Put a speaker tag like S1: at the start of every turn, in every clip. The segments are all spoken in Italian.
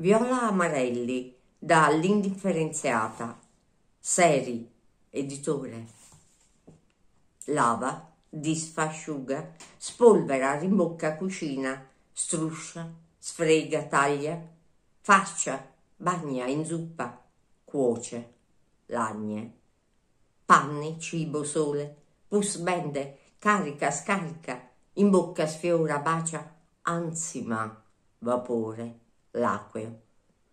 S1: Viola Amarelli da L'Indifferenziata, Seri, editore. Lava, disfa, asciuga, spolvera, rimbocca, cucina, struscia, sfrega, taglia, faccia, bagna, inzuppa, cuoce, lagne. Panni, cibo, sole, pus bende, carica, scarica, in bocca sfiora, bacia, ansima, vapore l'aqueo,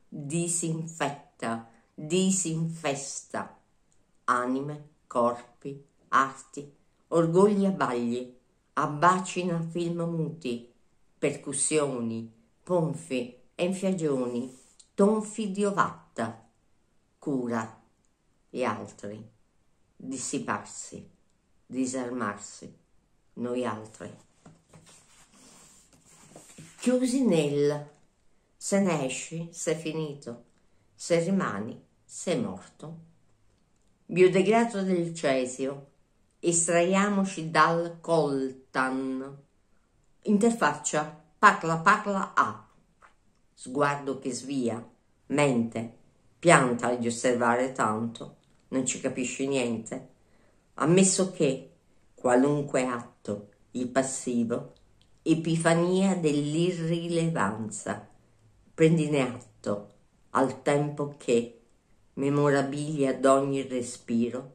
S1: disinfetta, disinfesta, anime, corpi, arti, orgogli abbagli, abbacina film muti, percussioni, ponfi, enfiagioni, tonfi di ovatta, cura. E altri, dissiparsi, disarmarsi, noi altri. Chiusi nel se ne esci, sei finito. Se rimani, sei morto. Biodegrato del cesio. Estraiamoci dal coltan. Interfaccia parla parla a. Sguardo che svia, mente, pianta di osservare tanto, non ci capisci niente. Ammesso che, qualunque atto, il passivo, epifania dell'irrilevanza, prendine atto, al tempo che, memorabili ad ogni respiro,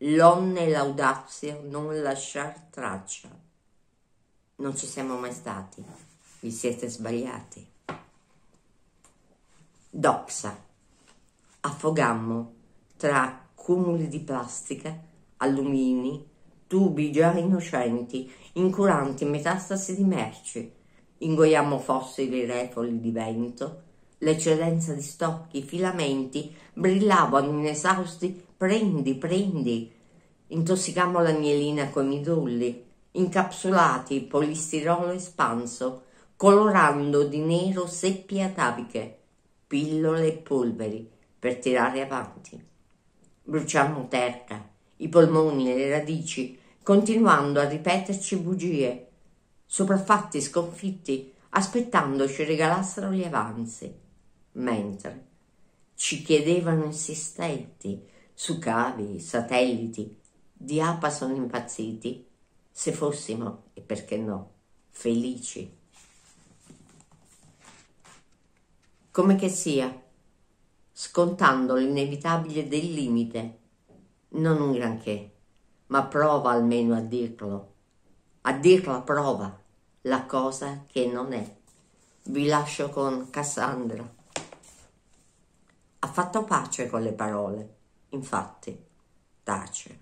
S1: l'onne laudazio non lasciar traccia. Non ci siamo mai stati, vi siete sbagliati. Doxa. Affogammo tra cumuli di plastica, allumini, tubi già innocenti, incuranti metastasi di merci, Ingoiamo fossili refoli di vento, l'eccedenza di stocchi, filamenti, brillavano inesausti, prendi, prendi. Intossicammo la mielina coi midolli, incapsulati, polistirolo espanso, colorando di nero seppie ataviche, pillole e polveri per tirare avanti. Bruciammo terra, i polmoni e le radici, continuando a ripeterci bugie, sopraffatti sconfitti, aspettando ci regalassero gli avanzi, mentre ci chiedevano insistenti su cavi, satelliti, di APA sono impazziti, se fossimo, e perché no, felici. Come che sia, scontando l'inevitabile del limite, non un granché, ma prova almeno a dirlo, a dirla prova la cosa che non è. Vi lascio con Cassandra. Ha fatto pace con le parole, infatti, tace.